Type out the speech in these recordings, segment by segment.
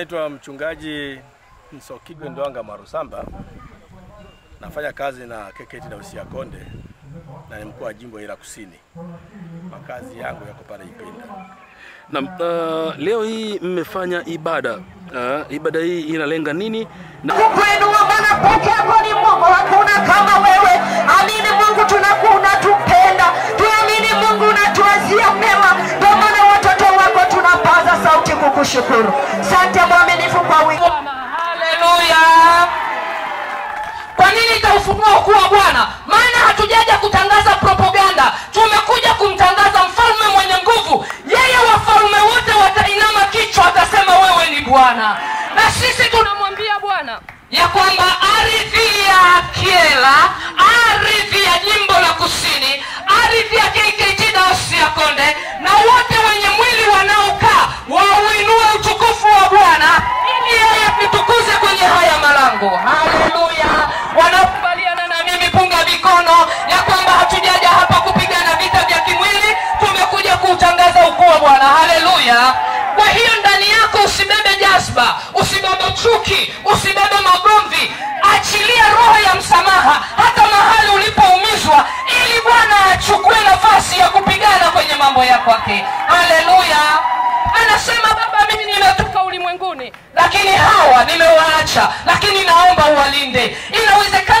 Naitwa mchungaji Nsokigwe Ndwanga Marusamba, nafanya kazi na KKKT Dayosisi ya Konde na ni mkuu wa jimbo Ila Kusini. Makazi yangu yako pale Ipinda. Na uh, leo hii mmefanya ibada uh, ibada hii inalenga nini? Na kukuinua Bwana peke yako ni Mungu, hakuna kama wewe. Itaufunua ukuu wa Bwana? Maana hatujaja kutangaza propaganda, tumekuja kumtangaza mfalme mwenye nguvu. Yeye wafalme wote watainama kichwa, atasema wewe ni Bwana, na sisi tunamwambia Bwana ya kwamba ardhi ya kiela ardhi ya jimbo la Kusini, ardhi ya KKKT Dayosisi ya Konde na wote wenye mwili wanaokaa wauinue utukufu wa Bwana ili yeye tutukuze kwenye haya malango. Haleluya! Wanakubaliana Bwana. Haleluya! Kwa hiyo ndani yako usibebe jazba, usibebe chuki, usibebe magomvi. Achilia roho ya msamaha hata mahali ulipoumizwa, ili Bwana achukue nafasi ya kupigana kwenye mambo ya kwake. Haleluya! Anasema Baba, mimi nimetoka ulimwenguni, lakini hawa nimewaacha, lakini naomba uwalinde. Inawezekana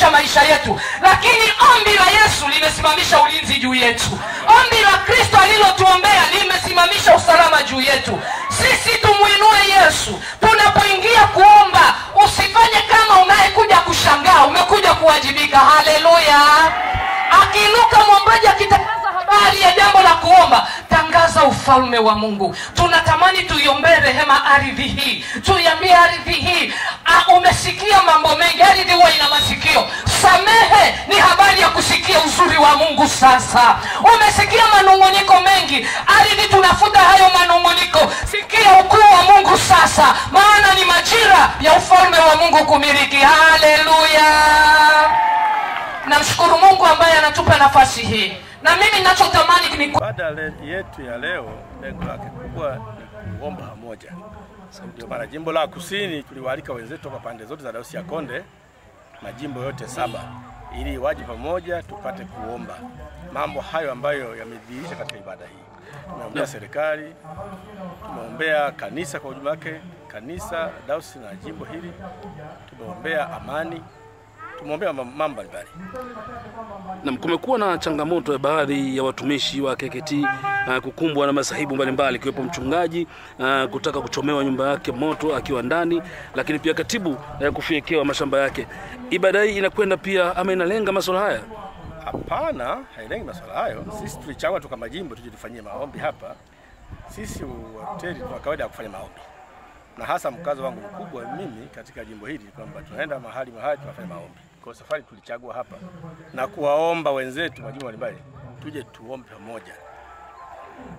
vimehatarisha maisha yetu, lakini ombi la Yesu limesimamisha ulinzi juu yetu. Ombi la Kristo alilotuombea limesimamisha usalama juu yetu. Sisi tumwinue Yesu tunapoingia kuomba. Usifanye kama unayekuja kushangaa, umekuja kuwajibika. Haleluya! Akiinuka mwombaji akitangaza habari ya jambo la kuomba, tangaza ufalme wa Mungu. Tunatamani tuiombee rehema ardhi hii, tuiambie ardhi hii, ah, umesikia mambo mengi. Ardhi huwa ina masikio. Samehe ni habari ya kusikia uzuri wa Mungu. Sasa umesikia manung'uniko mengi, ardhi tunafuta hayo manung'uniko. Sikia ukuu wa Mungu sasa, maana ni majira ya ufalme wa Mungu kumiliki. Haleluya! Namshukuru Mungu ambaye anatupa nafasi hii, na mimi nachotamani ni yetu ya leo, lengo lake kubwa ni kuomba pamoja. Ndio maana jimbo la Kusini tuliwaalika wenzetu kwa pande zote za Dayosisi ya Konde, majimbo yote saba, ili waje pamoja tupate kuomba mambo hayo ambayo yamedhihirisha katika ibada hii. Tumeombea serikali, tumeombea kanisa kwa ujumla wake, kanisa, dayosisi na jimbo hili, tumeombea amani, tumeombea mambo mbalimbali. na kumekuwa na changamoto ya baadhi ya watumishi wa KKKT uh, kukumbwa na masahibu mbalimbali ikiwepo mchungaji uh, kutaka kuchomewa nyumba yake moto akiwa ndani, lakini pia katibu uh, kufyekewa mashamba yake. Ibada hii inakwenda pia ama inalenga masuala haya? Hapana, hailengi masuala hayo. Sisi tulichagua tu kama jimbo tuje tufanyie maombi hapa. Sisi hoteli tuna kawaida ya kufanya maombi, na hasa mkazo wangu mkubwa mimi katika jimbo hili kwamba tunaenda mahali mahali tunafanya maombi. Kwa safari tulichagua hapa na kuwaomba wenzetu majimbo mbalimbali tuje tuombe pamoja,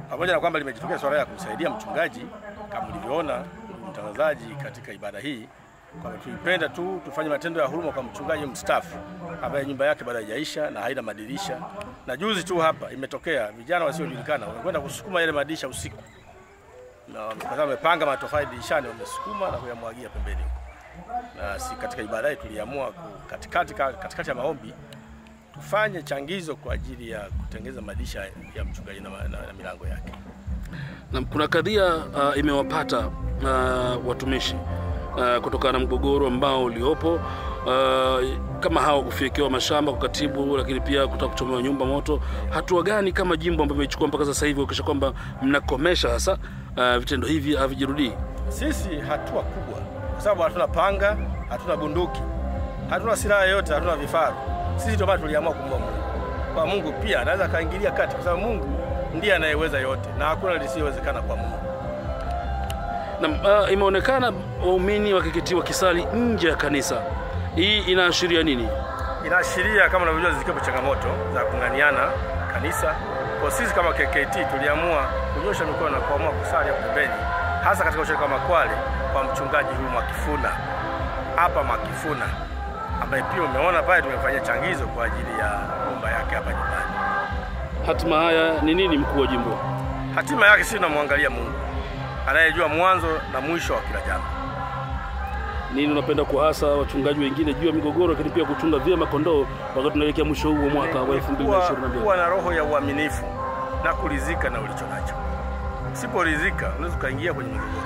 pamoja na kwamba limejitokea swala ya kumsaidia mchungaji kama ulivyoona mtangazaji katika ibada hii kwamba tuipenda tu tufanye matendo ya huruma kwa mchungaji mstaafu ambaye nyumba yake bado haijaisha na haina madirisha. Na juzi tu hapa imetokea vijana wasiojulikana wamekwenda kusukuma yale madirisha usiku, na wamepanga matofali dirishani, wamesukuma na kuyamwagia pembeni huko. Na si katika ibada hii tuliamua katikati katikati ya maombi tufanye changizo kwa ajili ya kutengeneza madirisha ya mchungaji na, na, na milango yake. na kuna kadhia uh, imewapata uh, watumishi uh, kutokana na mgogoro ambao uliopo uh, kama hao kufyekewa mashamba kwa katibu, lakini pia kutaka kuchomewa nyumba moto. Hatua gani kama jimbo ambayo imechukua mpaka sasa hivi kuhakikisha kwamba mnakomesha hasa uh, vitendo hivi havijirudii? Sisi hatua kubwa, kwa sababu hatuna panga, hatuna bunduki, hatuna silaha yoyote, hatuna vifaru. Sisi ndio maana tuliamua kumwomba Mungu. Kwa Mungu pia anaweza kaingilia kati, kwa sababu Mungu ndiye anayeweza yote na hakuna lisiyowezekana kwa Mungu. Na uh, imeonekana waumini wa KKKT wakisali nje ya kanisa. Hii inaashiria nini? Inaashiria kama unavyojua, zikiwepo changamoto za kung'aniana kanisa. Kwa sisi kama KKT tuliamua kunyosha mikono na kuamua kusali hapo pembeni, hasa katika ushirika wa Makwale kwa mchungaji huyu Mwakifuna hapa Mwakifuna, ambaye pia umeona pale tumefanya changizo kwa ajili ya nyumba yake hapa nyumbani. Hatima haya ni nini, mkuu wa jimbo? Hatima yake sisi tunamwangalia Mungu, anayejua mwanzo na mwisho wa kila jambo. Nini unapenda kuhasa wachungaji wengine juu ya migogoro, lakini pia kuchunga vyema kondoo wakati tunaelekea mwisho huu wa mwaka wa Kuwa, 2022? kuwa na roho ya uaminifu na kuridhika na ulicho nacho. Usiporidhika unaweza ukaingia kwenye migogoro.